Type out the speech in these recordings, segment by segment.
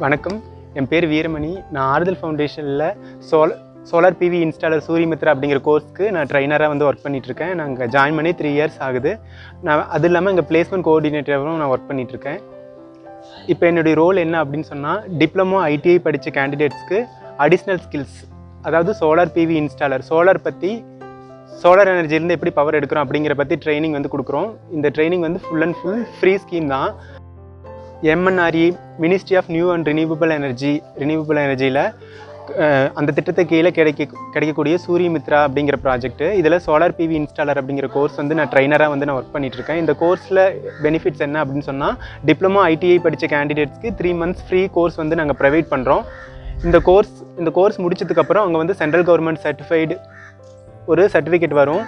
வணக்கம். என் பேர் வீரமணி. நான் ஆறுதல் ஃபவுண்டேஷனில் சோல சோலார் பிவி இன்ஸ்டாலர் சூரியமித்ரா அப்படிங்கிற கோர்ஸ்க்கு நான் ட்ரைனராக வந்து ஒர்க் பண்ணிகிட்ருக்கேன் நாங்கள் ஜாயின் பண்ணி த்ரீ இயர்ஸ் ஆகுது. நான் அது இல்லாமல் இங்கே பிளேஸ்மெண்ட் கோஆர்டினேட்டராகவும் நான் ஒர்க் பண்ணிகிட்ருக்கேன் இப்போ என்னுடைய ரோல் என்ன அப்படின்னு சொன்னால் டிப்ளமோ ஐடிஐ படித்த கேண்டிடேட்ஸ்க்கு அடிஷ்னல் ஸ்கில்ஸ் அதாவது சோலார் பிவி இன்ஸ்டாலர் சோலார் பற்றி சோலார் எனர்ஜிலேருந்து எப்படி பவர் எடுக்கிறோம் அப்படிங்கிற பற்றி ட்ரைனிங் வந்து கொடுக்குறோம். இந்த ட்ரைனிங் வந்து full and full free scheme தான். MNRE ministry of new and renewable energy renewable எனர்ஜியில் அந்த திட்டத்தை கீழே கிடைக்க கிடைக்கக்கூடிய சூரிய மித்ரா அப்படிங்கிற ப்ராஜெக்ட் இதில் சோலார் பிவி இன்ஸ்டாலர் அப்படிங்கிற கோர்ஸ் வந்து நான் ட்ரைனராக வந்து நான் ஒர்க் பண்ணிகிட்ருக்கேன் இந்த கோர்ஸில் பெனிஃபிட்ஸ் என்ன அப்படின்னு சொன்னால் டிப்ளமோ ஐடிஐ படித்த கேண்டிடேட்ஸ்க்கு த்ரீ மந்த்ஸ் ஃப்ரீ கோர்ஸ் வந்து நாங்கள் ப்ரொவைட் பண்ணுறோம் இந்த கோர்ஸ் இந்த கோர்ஸ் முடிச்சதுக்கப்புறம் அவங்க வந்து சென்ட்ரல் கவர்மெண்ட் சர்டிஃபைடு ஒரு சர்டிஃபிகேட் வரும்.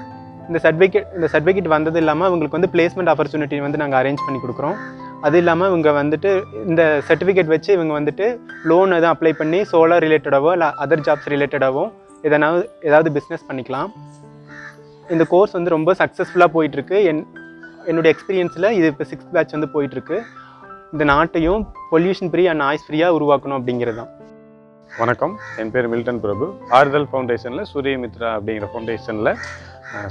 இந்த சர்டிஃபிகேட் இந்த சர்டிஃபிகேட் வந்தது இல்லாமல் அவங்களுக்கு வந்து பிளேஸ்மெண்ட் ஆப்பர்ச்சுனிட்டி வந்து நாங்கள் அரேஞ்ச் பண்ணி கொடுக்குறோம். அது இல்லாமல் இவங்க வந்துட்டு இந்த சர்டிஃபிகேட் வச்சு இவங்க வந்துட்டு லோன் எதுவும் அப்ளை பண்ணி சோலார் ரிலேட்டடாகவோ இல்லை அதர் ஜாப்ஸ் ரிலேட்டடாகவோ எதனாவது ஏதாவது பிஸ்னஸ் பண்ணிக்கலாம். இந்த கோர்ஸ் வந்து ரொம்ப சக்ஸஸ்ஃபுல்லாக போயிட்டுருக்கு. என் என்னுடைய எக்ஸ்பீரியன்ஸில் இது இப்போ சிக்ஸ்த் பேட்ச் வந்து போயிட்டுருக்கு. இந்த நாட்டையும் பொல்யூஷன் ஃப்ரீ அண்ட் நாய்ஸ் ஃப்ரீயாக உருவாக்கணும் அப்படிங்கிறது தான். வணக்கம். என் பேர் மில்டன் பிரபு. ஆறுதல் ஃபவுண்டேஷனில் சூரியமித்ரா அப்படிங்கிற ஃபவுண்டேஷனில்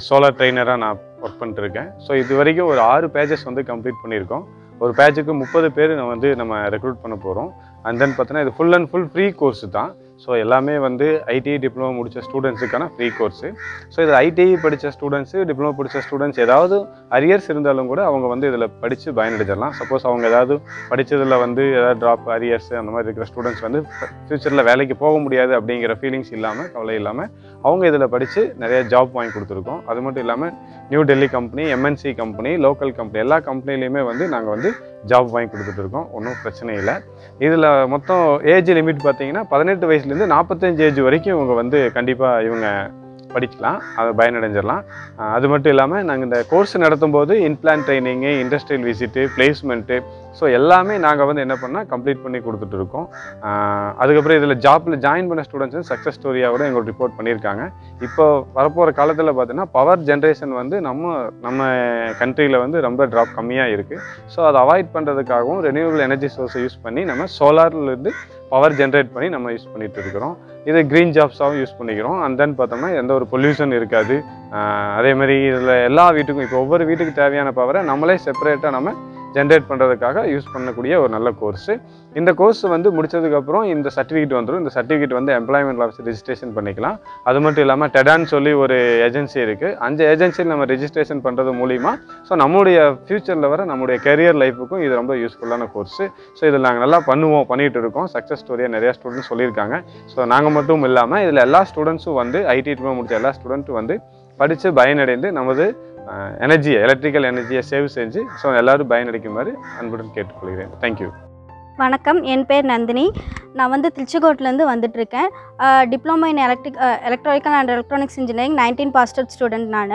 சோலார் ட்ரெயினராக நான் ஒர்க் பண்ணிட்டுருக்கேன். ஸோ இது வரைக்கும் ஒரு ஆறு பேஜஸ் வந்து கம்ப்ளீட் பண்ணியிருக்கோம். ஒரு பேஜுக்கு முப்பது பேர் நான் வந்து நம்ம ரெக்ரூட் பண்ண போகிறோம் அண்ட் தென் பார்த்தோன்னா இது full and full free course தான். ஸோ எல்லாமே வந்து ஐடிஐ டிப்ளமோ முடித்த ஸ்டூடெண்ட்ஸுக்கான ஃப்ரீ கோர்ஸு ஸோ இதில் ஐடிஐ படித்த ஸ்டூடெண்ட்ஸு டிப்ளமோ படித்த ஸ்டூடெண்ட்ஸ் ஏதாவது அரியர்ஸ் இருந்தாலும் கூட அவங்க வந்து இதில் படித்து பயனடைஞ்சிடலாம். சப்போஸ் அவங்க ஏதாவது படித்ததில் வந்து ஏதாவது ட்ராப் அரியர்ஸ் அந்த மாதிரி இருக்கிற ஸ்டூடெண்ட்ஸ் வந்து ஃப்யூச்சரில் வேலைக்கு போக முடியாது அப்படிங்கிற ஃபீலிங்ஸ் இல்லாமல் கவலை இல்லாமல் அவங்க இதில் படித்து நிறைய ஜாப் வாங்கி கொடுத்துருக்கோம். அது மட்டும் இல்லாமல் New Delhi company MNC company local company எல்லா கம்பெனிலையுமே வந்து நாங்கள் வந்து ஜாப் வாங்கி கொடுத்துட்டு இருக்கோம். ஒன்றும் பிரச்சனை இல்லை. இதில் மொத்தம் ஏஜ் லிமிட் பார்த்தீங்கன்னா பதினெட்டு வயசுலேருந்து நாற்பத்தஞ்சு ஏஜ் வரைக்கும் இவங்க வந்து கண்டிப்பாக இவங்க படிக்கலாம். அதை பயனடைஞ்சிடலாம். அது மட்டும் இல்லாமல் நாங்கள் இந்த கோர்ஸ் நடத்தும் போது in plant training industrial visit placement so எல்லாமே நாங்கள் வந்து என்ன பண்ணால் கம்ப்ளீட் பண்ணி கொடுத்துட்டு இருக்கோம். அதுக்கப்புறம் இதில் ஜாப்பில் ஜாயின் பண்ண ஸ்டூடெண்ட்ஸ் வந்து சக்ஸஸ் ஸ்டோரியாக கூட எங்களுக்கு ரிப்போர்ட் பண்ணியிருக்காங்க. இப்போ வரப்போகிற காலத்தில் பார்த்தீங்கன்னா பவர் ஜென்ரேஷன் வந்து நம்ம நம்ம கண்ட்ரியில் வந்து ரொம்ப ட்ராப் கம்மியாக இருக்குது ஸோ அதை அவாய்ட் பண்ணுறதுக்காகவும் ரெனியூவபிள் எனர்ஜி சோர்ஸை யூஸ் பண்ணி நம்ம சோலார்லேருந்து பவர் ஜென்ரேட் பண்ணி நம்ம யூஸ் பண்ணிகிட்டு இருக்கிறோம். இது க்ரீன் ஜாப்ஸாகவும் யூஸ் பண்ணிக்கிறோம். அண்ட் தென் பார்த்தோம்னா எந்த ஒரு பொல்யூஷன் இருக்காது. அதே மாதிரி இதில் எல்லா வீட்டுக்கும் இப்போ ஒவ்வொரு வீட்டுக்கு தேவையான பவரை நம்மளே செப்பரேட்டாக நம்ம ஜென்ரேட் பண்ணுறதுக்காக யூஸ் பண்ணக்கூடிய ஒரு நல்ல கோர்ஸு இந்த கோர்ஸ் வந்து முடிச்சதுக்கப்புறம் இந்த சர்டிஃபிகேட் வந்துடும் இந்த சர்டிஃபிகேட் வந்து எம்ப்ளாய்மெண்ட் ஆஃபீஸ் ரிஜிஸ்ட்ரேஷன் பண்ணிக்கலாம். அது மட்டும் இல்லாமல் டெடான்னு சொல்லி ஒரு ஏஜென்சி இருக்குது அந்த ஏஜென்சியில் நம்ம ரிஜிஸ்ட்ரேஷன் பண்ணுறது மூலிமா ஸோ நம்முடைய ஃப்யூச்சரில் வர நம்முடைய கெரியர் லைஃபுக்கும் இது ரொம்ப யூஸ்ஃபுல்லான கோர்ஸு ஸோ இதில் நாங்கள் நல்லா பண்ணுவோம் பண்ணிகிட்டு இருக்கோம். சக்ஸஸ் ஸ்டோரியாக நிறையா ஸ்டூடெண்ட்ஸ் சொல்லியிருக்காங்க. ஸோ நாங்கள் மட்டும் இல்லாமல் இதில் எல்லா ஸ்டூடெண்ட்ஸும் வந்து ஐடி டிப்ளமோ முடித்த எல்லா ஸ்டூடெண்ட்டும் வந்து படித்து பயனடைந்து நமது எனர்ஜியை எலக்ட்ரிக்கல் எனர்ஜியை சேவ் செஞ்சு ஸோ எல்லாரும் பயனடைக்குமாறு அன்புடன் கேட்டுக்கொள்கிறேன். தேங்க்யூ வணக்கம். என் பேர் நந்தினி. நான் வந்து திருச்செங்கோட்டிலேருந்து வந்துட்டுருக்கேன். Diploma in electric electronical and electronics engineering nineteen passed student நான்.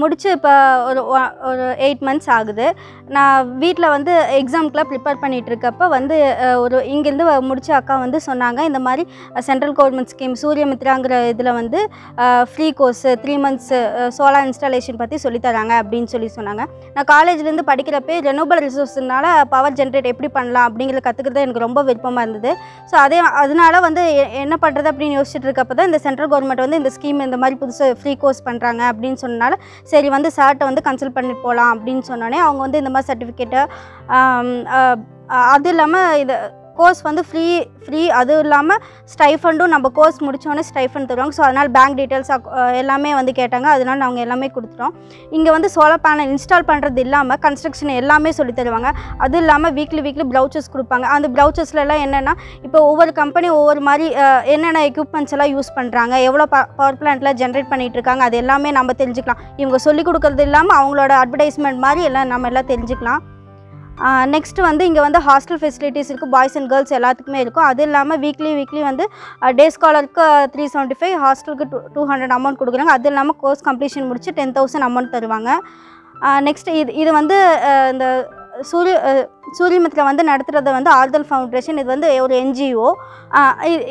முடிச்சு இப்போ ஒரு ஒரு எயிட் மந்த்ஸ் ஆகுது. நான் வீட்டில் வந்து எக்ஸாம்க்குலாம் ப்ரிப்பேர் பண்ணிகிட்ருக்கப்ப வந்து ஒரு இங்கேருந்து வ- முடிச்ச அக்கா வந்து சொன்னாங்க இந்த மாதிரி சென்ட்ரல் கவர்மெண்ட் ஸ்கீம் சூரியமித்ராங்கிற இதில் வந்து free course three months solar installation பற்றி சொல்லித்தராங்க அப்படின்னு சொல்லி சொன்னாங்க. நான் காலேஜ்லேருந்து படிக்கிறப்பே ரெனூவபிள் ரிசோர்ஸ்னால பவர் ஜென்ரேட் எப்படி பண்ணலாம் அப்படிங்கிறத கற்றுக்கிறது எனக்கு ரொம்ப விருப்பமாக இருந்தது. ஸோ அதே அதனால வந்து என்ன பண்ணுறது அப்படின்னு யோசிச்சுட்டு இருக்கப்போ தான் இந்த சென்ட்ரல் கவர்மெண்ட் வந்து இந்த ஸ்கீம் இந்த மாதிரி புதுசாக ஃப்ரீ கோர்ஸ் பண்ணுறாங்க அப்படின்னு சொன்னனால சரி வந்து சார்ட்டை வந்து கன்சல்ட் பண்ணிட்டு போகலாம் அப்படின்னு சொன்னோன்னே அவங்க வந்து இந்த சர்டிஃபிகேட்டு சர்டிஃபிகேட்டை அது இல்லாமல் இது கோர்ஸ் வந்து ஃப்ரீ ஃப்ரீ அதுவும் இல்லாமல் ஸ்டைஃபண்டும் நம்ம கோர்ஸ் முடித்தோடனே ஸ்டைஃபண்ட் தருவாங்க. ஸோ அதனால் பேங்க் டீட்டெயில்ஸ் எல்லாமே வந்து கேட்டாங்க. அதனால் நாங்கள் எல்லாமே கொடுத்துட்டோம். இங்கே வந்து சோலார் பேனல் இன்ஸ்டால் பண்ணுறது இல்லாமல் கன்ஸ்ட்ரக்ஷன் எல்லாமே சொல்லித் தருவாங்க. அதுவும் இல்லாமல் வீக்லி வீக்லி ப்ளவுச்சஸ் கொடுப்பாங்க. அந்த ப்ளவுச்சஸ்லலாம் என்னென்னா இப்போ ஒவ்வொரு கம்பெனி ஒவ்வொரு மாதிரி என்னென்ன எக்யூப்மெண்ட்ஸ் எல்லாம் யூஸ் பண்ணுறாங்க எவ்வளோ பவர் பிளான்ட்லாம் ஜென்ரேட் பண்ணிகிட்டு இருக்காங்க அது எல்லாமே நம்ம தெரிஞ்சுக்கலாம். இவங்க சொல்லிக் கொடுக்கறது இல்லாமல் அவங்களோட அட்வர்டைஸ்மெண்ட் மாதிரி எல்லாம் நம்ம எல்லாம் தெரிஞ்சுக்கலாம். நெக்ஸ்ட் வந்து இங்கே வந்து ஹாஸ்டல் ஃபெசிலிட்டிஸ் இருக்குது பாய்ஸ் அண்ட் கேர்ள்ஸ் எல்லாத்துக்குமே இருக்கும். அது இல்லாமல் வீக்லி வீக்லி வந்து டே ஸ்காலருக்கு த்ரீ செவன்ட்டி ஃபைவ் ஹாஸ்டலுக்கு டூ டூ ஹண்ட்ரட் அமௌண்ட் கொடுக்குறாங்க. அது இல்லாமல் கோர்ஸ் கம்ப்ளீஷன் முடிச்சு டென் தௌசண்ட் அமௌண்ட் தருவாங்க. நெக்ஸ்ட் இது இது வந்து இந்த சூரிய சூரியமத்தில் வந்து நடத்துகிறது வந்து ஆறுதல் ஃபவுண்டேஷன் இது வந்து ஒரு என்ஜிஓ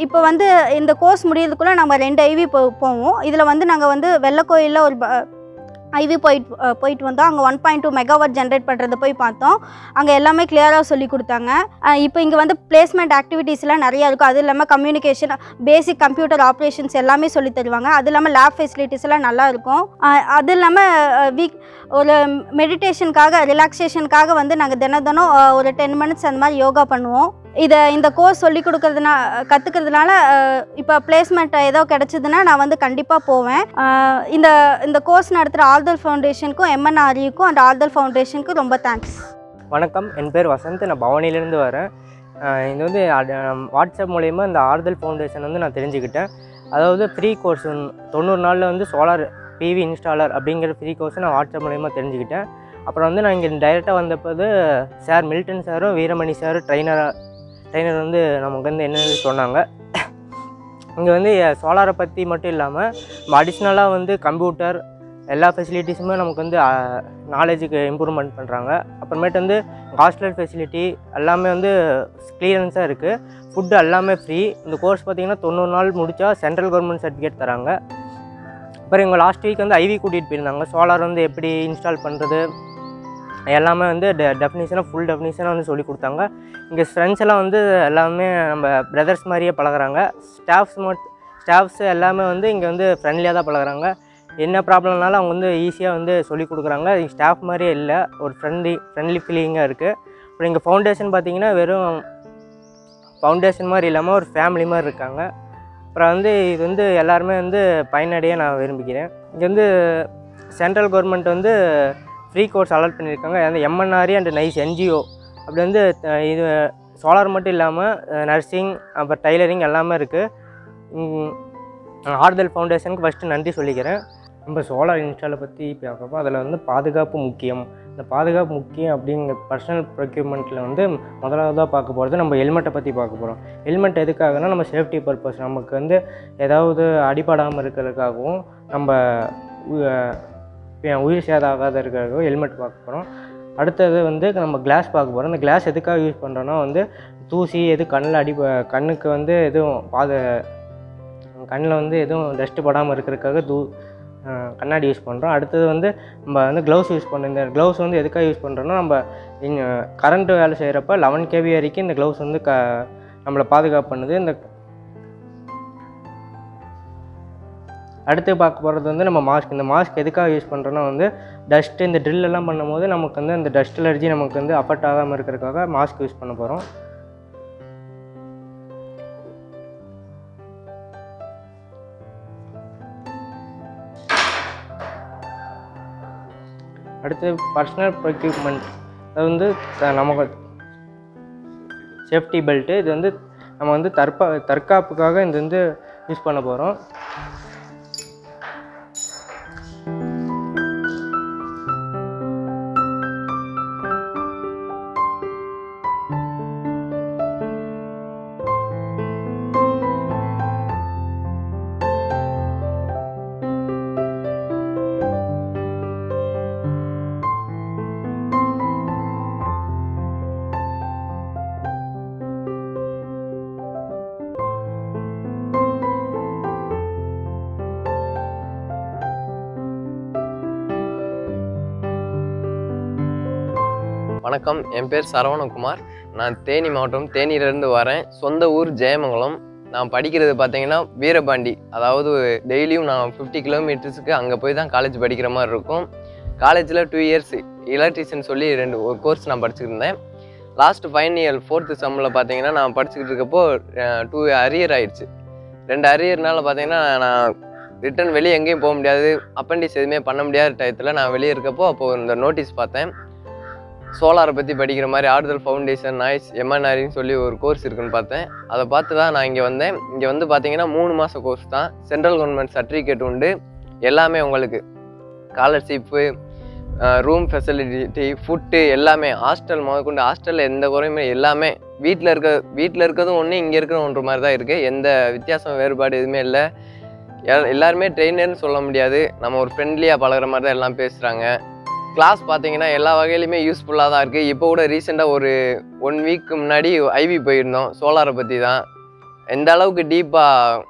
இப்போ வந்து இந்த கோர்ஸ் முடியறதுக்குள்ளே நம்ம ரெண்டு ஐவி போ போவோம். இதில் வந்து நாங்கள் வந்து வெள்ளக்கோயிலில் ஒரு ஐவி போயிட்டு போயிட்டு வந்தோம். அங்கே one point two megawatt generate பண்ணுறதை போய் பார்த்தோம். அங்கே எல்லாமே கிளியராக சொல்லி கொடுத்தாங்க. இப்போ இங்கே வந்து பிளேஸ்மெண்ட் ஆக்டிவிட்டீஸ்லாம் நிறையா இருக்கும். அது இல்லாமல் கம்யூனிகேஷன் பேசிக் கம்ப்யூட்டர் ஆப்ரேஷன்ஸ் எல்லாமே சொல்லி தருவாங்க. அது இல்லாமல் லேப் ஃபெசிலிட்டிஸ் எல்லாம் நல்லா இருக்கும். அது இல்லாமல் வீக் ஒரு மெடிடேஷனுக்காக ரிலாக்ஸேஷனுக்காக வந்து நாங்கள் தினம் தினம் ஒரு டென் மினிட்ஸ் அந்த மாதிரி யோகா பண்ணுவோம். இதை இந்த கோர்ஸ் சொல்லி கொடுக்கறதுனா கற்றுக்கிறதுனால இப்போ பிளேஸ்மெண்ட் ஏதோ கிடச்சிதுன்னா நான் வந்து கண்டிப்பாக போவேன். இந்த இந்த கோர்ஸ் நடத்துகிற ஆர்தல் ஃபவுண்டேஷனுக்கும் எம்என்ஆர்இக்கும் அண்ட் ஆர்தல் ஃபவுண்டேஷனுக்கும் ரொம்ப தேங்க்ஸ் வணக்கம். என் பேர் வசந்த். நான் பவானிலேருந்து வரேன். இது வந்து வாட்ஸ்அப் மூலயமா இந்த ஆறுதல் ஃபவுண்டேஷன் வந்து நான் தெரிஞ்சுக்கிட்டேன். அதாவது ஃப்ரீ கோர்ஸ் தொண்ணூறு நாளில் வந்து சோலார் பிவி இன்ஸ்டாலர் அப்படிங்கிற ஃப்ரீ கோர்ஸை நான் வாட்ஸ்அப் மூலயமா தெரிஞ்சுக்கிட்டேன். அப்புறம் வந்து நான் இங்கே டைரெக்டாக வந்தப்போது சார் மில்டன் சாரும் வீரமணி சாரும் ட்ரைனராக ட்ரைனர் வந்து நமக்கு வந்து என்னென்னு சொன்னாங்க. இங்கே வந்து சோலாரை பற்றி மட்டும் இல்லாமல் அடிஷ்னலாக வந்து கம்ப்யூட்டர் எல்லா ஃபெசிலிட்டிஸுமே நமக்கு வந்து நாலேஜுக்கு இம்ப்ரூவ்மெண்ட் பண்ணுறாங்க அப்புறமேட்டு வந்து ஹாஸ்டல் ஃபெசிலிட்டி எல்லாமே வந்து கிளியரன்ஸாக இருக்குது ஃபுட்டு எல்லாமே ஃப்ரீ இந்த கோர்ஸ் பார்த்தீங்கன்னா தொண்ணூறு நாள் முடித்தா சென்ட்ரல் கவர்மெண்ட் சர்டிஃபிகேட் தராங்க. அப்புறம் இவங்க லாஸ்ட் வீக் வந்து ஐவி கூட்டிகிட்டு போயிருந்தாங்க. சோலார் வந்து எப்படி இன்ஸ்டால் பண்ணுறது எல்லாமே வந்து டெ டெஃபினேஷனாக ஃபுல் டெஃபினேஷனாக வந்து சொல்லி கொடுத்தாங்க. இங்கே ஃப்ரெண்ட்ஸ் எல்லாம் வந்து எல்லாமே நம்ம பிரதர்ஸ் மாதிரியே பழகுறாங்க. ஸ்டாஃப்ஸ் மட் ஸ்டாஃப்ஸ் எல்லாமே வந்து இங்கே வந்து ஃப்ரெண்ட்லியாக தான் பழகுறாங்க. என்ன ப்ராப்ளம்னாலும் அவங்க வந்து ஈஸியாக வந்து சொல்லிக் கொடுக்குறாங்க. ஸ்டாஃப் மாதிரியே இல்லை ஒரு ஃப்ரெண்ட்லி ஃப்ரெண்ட்லி ஃபீலிங்காக இருக்குது அப்புறம் இங்கே ஃபவுண்டேஷன் பார்த்தீங்கன்னா வெறும் ஃபவுண்டேஷன் மாதிரி இல்லாமல் ஒரு ஃபேமிலி மாதிரி இருக்காங்க. அப்புறம் வந்து இது வந்து எல்லாருமே வந்து பயனடைய நான் விரும்புகிறேன். இங்கே வந்து சென்ட்ரல் கவர்மெண்ட் வந்து ஃப்ரீ கோர்ஸ் அலாட் பண்ணியிருக்காங்க. அந்த எம்என்ஆர்இ அண்ட் நைஸ் என்ஜிஓ அப்படி வந்து இது சோலார் மட்டும் இல்லாமல் நர்சிங் அப்புறம் டைலரிங் எல்லாமே இருக்குது ஆறுதல் ஃபவுண்டேஷனுக்கு ஃபஸ்ட்டு நன்றி சொல்லிக்கிறேன். நம்ம சோலார் இன்ஸ்டாலை பற்றி பார்க்கப்போ அதில் வந்து பாதுகாப்பு முக்கியம். இந்த பாதுகாப்பு முக்கியம் அப்படிங்கிற பர்சனல் ப்ரொக்யூர்மெண்ட்டில் வந்து முதலாவதாக பார்க்க போகிறது நம்ம ஹெல்மெட்டை பற்றி பார்க்க போகிறோம் ஹெல்மெட் எதுக்காகனா நம்ம சேஃப்டி பர்பஸ் நமக்கு வந்து ஏதாவது அடிபடாமல் இருக்கிறதுக்காகவும் நம்ம உ- உயிர் சேதம் ஆகாத ஹெல்மெட் பார்க்க போகிறோம் அடுத்தது வந்து நம்ம கிளாஸ் பார்க்க போகிறோம் இந்த கிளாஸ் எதுக்காக யூஸ் பண்ணுறோன்னா வந்து தூசி எது கண்ணில் அடி கண்ணுக்கு வந்து எதுவும் பாது கண்ணில் வந்து எதுவும் டஸ்ட்டு படாமல் இருக்கிறதுக்காக தூ கண்ணாடி யூஸ் பண்ணுறோம் அடுத்தது வந்து நம்ம வந்து க்ளவுஸ் யூஸ் பண்ணுறோம் இந்த க்ளவுஸ் வந்து எதுக்காக யூஸ் பண்ணுறோன்னா நம்ம இங்கே கரண்ட்டு வேலை செய்கிறப்ப லெவன் கேவி வரைக்கும் இந்த க்ளவுஸ் வந்து க நம்மளை பாதுகாப்பு பண்ணுது. இந்த அடுத்து பார்க்க போகிறது வந்து நம்ம மாஸ்க் இந்த மாஸ்க் எதுக்காக யூஸ் பண்ணுறோன்னா வந்து டஸ்ட்டு இந்த ட்ரில்லெல்லாம் பண்ணும்போது நமக்கு வந்து அந்த டஸ்ட் அலர்ஜி நமக்கு வந்து அஃபெக்ட் ஆகாமல் இருக்கிறதுக்காக மாஸ்க் யூஸ் பண்ண போகிறோம் அடுத்து பர்சனல் ப்ரொக்யூப்மெண்ட் அது வந்து நமக்கு சேஃப்டி பெல்ட்டு இது வந்து நம்ம வந்து தற்பா தற்காப்புக்காக இது வந்து யூஸ் பண்ண போகிறோம் வணக்கம். என் பேர் சரவணகுமார். நான் தேனி மாவட்டம் தேனியிலேருந்து வரேன். சொந்த ஊர் ஜெயமங்கலம். நான் படிக்கிறது பார்த்தீங்கன்னா வீரபாண்டி. அதாவது டெய்லியும் நான் ஃபிஃப்டி கிலோமீட்டர்ஸுக்கு அங்கே போய் தான் காலேஜ் படிக்கிற மாதிரி இருக்கும். காலேஜில் டூ இயர்ஸ் எலக்ட்ரிஷியன் சொல்லி ரெண்டு ஒரு கோர்ஸ் நான் படிச்சுருந்தேன் இருந்தேன். லாஸ்ட் ஃபைனல் இயர் ஃபோர்த்து செம்மில் பார்த்தீங்கன்னா நான் படிச்சுக்கிட்டு இருக்கப்போ டூ அரியர் ஆயிடுச்சு. ரெண்டு அரியர்னால பார்த்தீங்கன்னா நான் ரிட்டன் வெளியே எங்கேயும் போக முடியாது. அப்பண்டிஸ் எதுவுமே பண்ண முடியாத டயத்தில் நான் வெளியே இருக்கப்போ அப்போது இந்த நோட்டீஸ் பார்த்தேன். சோலாரை பற்றி படிக்கிற மாதிரி ஆறுதல் ஃபவுண்டேஷன் நாய்ஸ் எம்என்ஆரின்னு சொல்லி ஒரு கோர்ஸ் இருக்குன்னு பார்த்தேன். அதை பார்த்து தான் நான் இங்கே வந்தேன். இங்கே வந்து பார்த்தீங்கன்னா மூணு மாத கோர்ஸ் தான். சென்ட்ரல் கவர்மெண்ட் சர்டிஃபிகேட் உண்டு. எல்லாமே உங்களுக்கு ஸ்காலர்ஷிப்பு ரூம் ஃபெசிலிட்டி ஃபுட்டு எல்லாமே ஹாஸ்டல் முதற்கொண்டு ஹாஸ்டலில் எந்த குறையுமே எல்லாமே வீட்டில் இருக்க வீட்டில் இருக்கிறதும் ஒன்று இங்கே இருக்கிற ஒன்று மாதிரி தான் இருக்குது எந்த வித்தியாசம் வேறுபாடு எதுவுமே இல்லை. எல்லாருமே ட்ரெயினர்னு சொல்ல முடியாது. நம்ம ஒரு ஃப்ரெண்ட்லியாக பழகுற மாதிரி தான் எல்லாம் பேசுகிறாங்க கிளாஸ் பார்த்தீங்கன்னா எல்லா வகையிலுமே யூஸ்ஃபுல்லாக தான் இருக்குது இப்போ கூட ரீசெண்டாக ஒரு ஒன் வீக்கு முன்னாடி ஐவி போயிருந்தோம். சோலாரை பற்றி தான். எந்த அளவுக்கு டீப்பாக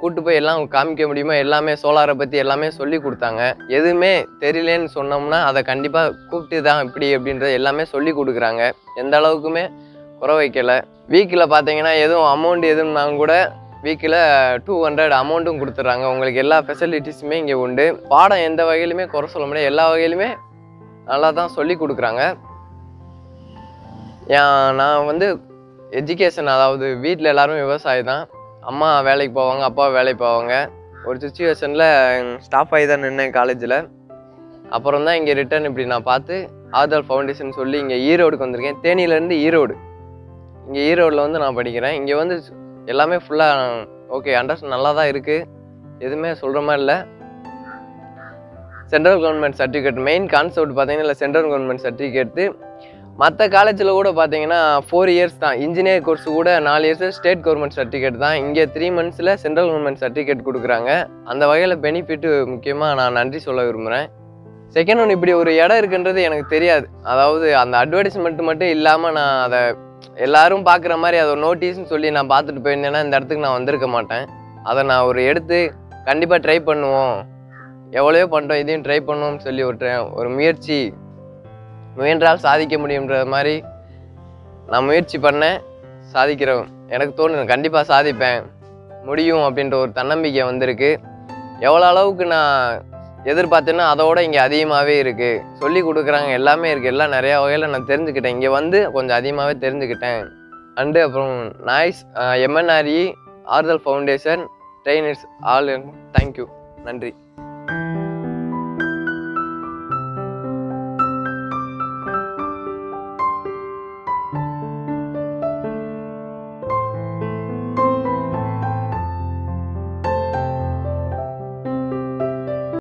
கூட்டு போய் எல்லாம் காமிக்க முடியுமோ எல்லாமே சோலாரை பற்றி எல்லாமே சொல்லி கொடுத்தாங்க. எதுவுமே தெரியலேன்னு சொன்னோம்னா அதை கண்டிப்பாக கூப்பிட்டு தான் இப்படி அப்படின்றது எல்லாமே சொல்லி கொடுக்குறாங்க. எந்த அளவுக்குமே குறை வைக்கலை. வீக்கில் பார்த்தீங்கன்னா எதுவும் அமௌண்ட் எதுனாலும் கூட வீக்கில் டூ ஹண்ட்ரட் அமௌண்ட்டும் கொடுத்துட்றாங்க. உங்களுக்கு எல்லா ஃபெசிலிட்டிஸுமே இங்கே உண்டு. பாடம் எந்த வகையிலுமே குறை சொல்ல முடியாது. எல்லா வகையிலுமே நல்லா தான் சொல்லி கொடுக்குறாங்க. ஏன் நான் வந்து எஜுகேஷன் அதாவது வீட்டில் எல்லோரும் விவசாயி தான். அம்மா வேலைக்கு போவாங்க அப்பா வேலைக்கு போவாங்க. ஒரு சுச்சுவேஷனில் ஸ்டாஃப் ஆகி தான் நின்னேன் காலேஜில் அப்புறம் தான் இங்கே ரிட்டர்ன் இப்படி நான் பார்த்து ஆதல் ஃபவுண்டேஷன் சொல்லி இங்கே ஈரோடுக்கு வந்திருக்கேன். தேனியிலேருந்து ஈரோடு. இங்கே ஈரோடில் வந்து நான் படிக்கிறேன். இங்கே வந்து எல்லாமே ஃபுல்லாக ஓகே அண்டர்ஸ்டாண்ட் நல்லா தான் இருக்குது எதுவுமே சொல்கிற மாதிரி இல்லை. Central government certificate main concept பார்த்தீங்கன்னா இல்லை சென்ட்ரல் கவர்மெண்ட் சர்டிஃபிகேட்டு மற்ற காலேஜில் கூட பார்த்தீங்கன்னா ஃபோர் இயர்ஸ் தான். இன்ஜினியர் கோர்ஸ் கூட நாலு இயர்ஸ் ஸ்டேட் கவர்மெண்ட் சர்டிஃபிகேட் தான். இங்கே த்ரீ மந்த்ஸில் சென்ட்ரல் கவர்மெண்ட் சர்டிஃபிகேட் கொடுக்குறாங்க. அந்த வகையில் பெனிஃபிட்டு முக்கியமாக நான் நன்றி சொல்ல விரும்புகிறேன் செகண்ட் ஒன் இப்படி ஒரு இடம் இருக்குன்றது எனக்கு தெரியாது. அதாவது அந்த அட்வர்டைஸ்மெண்ட் மட்டும் இல்லாமல் நான் அதை எல்லாரும் பார்க்குற மாதிரி அதை நோட்டீஸ்னு சொல்லி நான் பார்த்துட்டு போயிருந்தேன்னா இந்த இடத்துக்கு நான் வந்திருக்க மாட்டேன். அதை நான் ஒரு எடுத்து கண்டிப்பாக ட்ரை பண்ணுவோம். எவ்வளோ பண்ணுறோம் இதையும் ட்ரை பண்ணுவோம்னு சொல்லி விட்டுறேன். ஒரு முயற்சி முயன்றால் சாதிக்க முடியுன்ற மாதிரி நான் முயற்சி பண்ணேன் சாதிக்கிறேன் எனக்கு தோணுது கண்டிப்பாக சாதிப்பேன். முடியும் அப்படின்ற ஒரு தன்னம்பிக்கை வந்திருக்கு. எவ்வளோ அளவுக்கு நான் எதிர்பார்த்தேன்னா அதோட இங்கே அதிகமாகவே இருக்குது சொல்லி கொடுக்குறாங்க எல்லாமே இருக்குது எல்லாம் நிறையா வகையில் நான் தெரிஞ்சுக்கிட்டேன். இங்கே வந்து கொஞ்சம் அதிகமாகவே தெரிஞ்சுக்கிட்டேன். அண்டு அப்புறம் NISE MNRE Aaruthal foundation trainers all thank you நன்றி.